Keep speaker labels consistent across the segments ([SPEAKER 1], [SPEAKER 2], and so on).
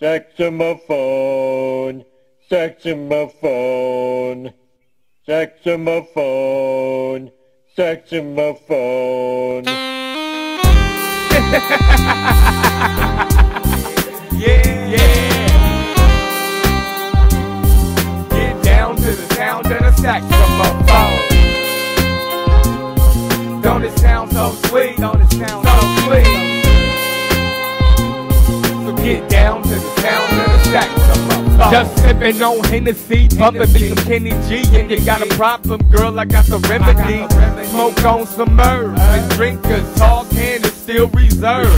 [SPEAKER 1] Saxophone, saxophone, saxophone, saxophone.
[SPEAKER 2] yeah, yeah. Get down to the sound of the saxophone. Don't it sound so sweet? Don't it sound so sweet? Get down to the sound of the saxophone. Just sipping on Hennessy, bumping me some Kenny G, and you got a problem, girl. I got the remedy. Smoke on some herbs and drink a tall can is still reserved.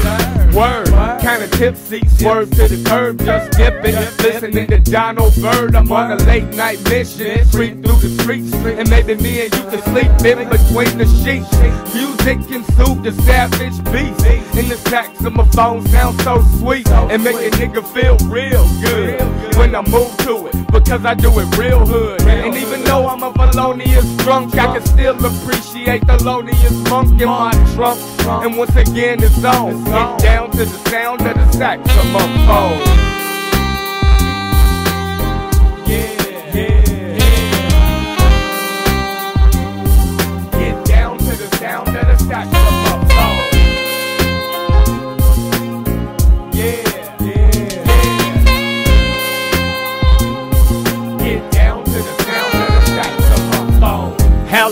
[SPEAKER 2] Word, kinda tipsy, swerve to the curb, just dipping. Listening to Donald Byrd, I'm on a late night mission. Creep through the streets, and maybe me and you can sleep in between the sheets. Music can soothe the savage beast, and the saxophone sounds so sweet and make a nigga feel real good when I move to it because I do it real hood. And even though I'm a felonious drunk, I can still appreciate Thelonious Monk in my trunk. And once again, it's on. Get down to the sound of the saxophone.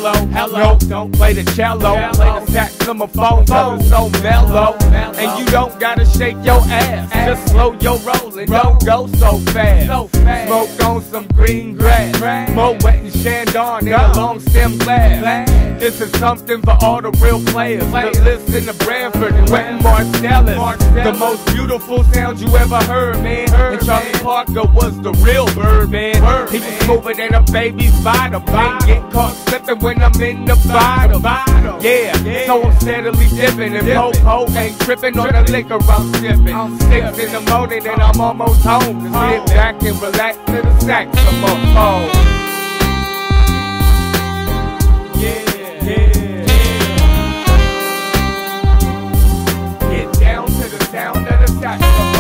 [SPEAKER 2] Hello, hello. No, don't play the cello. Play the saxophone, cause it's so mellow. And you don't gotta shake your ass. Just slow your rolling. Don't go so fast. Smoke on some green grass. More wet than Chandon in a long stem glass. This is something for all the real players. To listen to Branford and Wynton Marsalis. The most beautiful sound you ever heard, man. And Charlie Parker was the real bird, man. He was smoother than a baby's bottom. Ain't get caught slipping when I'm in hitting the bottom. Yeah, so I'm steadily dipping, and Popo ain't tripping on the liquor I'm sipping. Six in the morning, and I'm almost home. Just get back and relax to the sack. Come on, home. Get down to the sound of the saxophone.